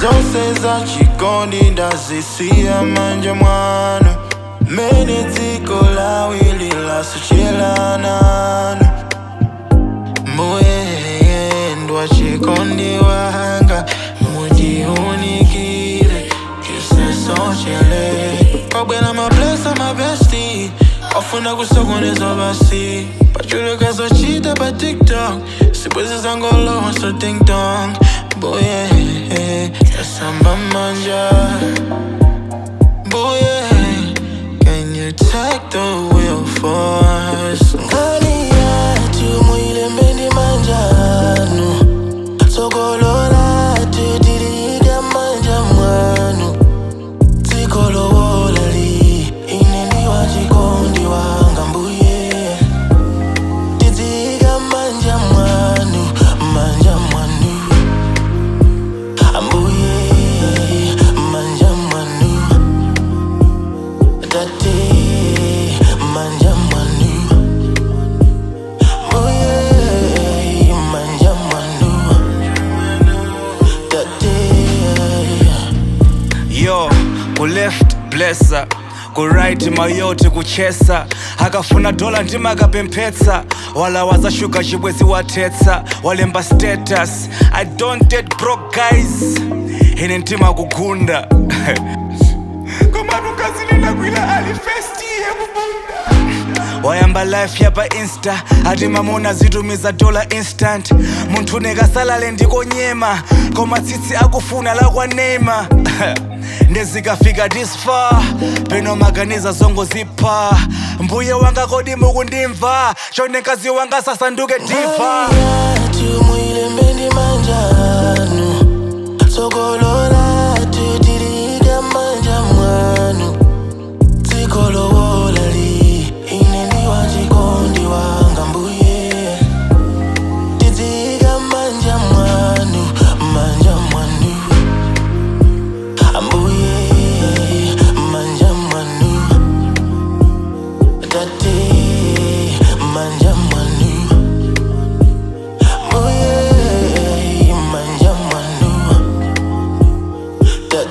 zonse zachikondi ndazisiya manja mwanu mene dziko lawili lasuchelanano muyendwa chikondi wanga mujiunikire kisesochele kwabwela mablesa mabesti wafuna kusokoneza basi pachulukazochita pa tiktok sibwezi zangolowa so dingdong boye tasamba boye can you take the wheel yo kuleft blessa kuright mayote kuchesa. Akafuna dola ndima akapemphetsa wala wazashuga chibwezi watetsa. Walemba status. I don't date broke guys. Ine ntima kugunda. Komatukazilila kwila alifesti yekubunda wayamba life yapa insta. Ati mamuna zitumiza dola instant. Munthu nekasalale ndikonyema ingoma thithi akufuna la kwanema ndezikafika this far benomaganiza zongo zipha mbuye wangakodima ukundimva shonenkazi wangasasanduke diva Sokolora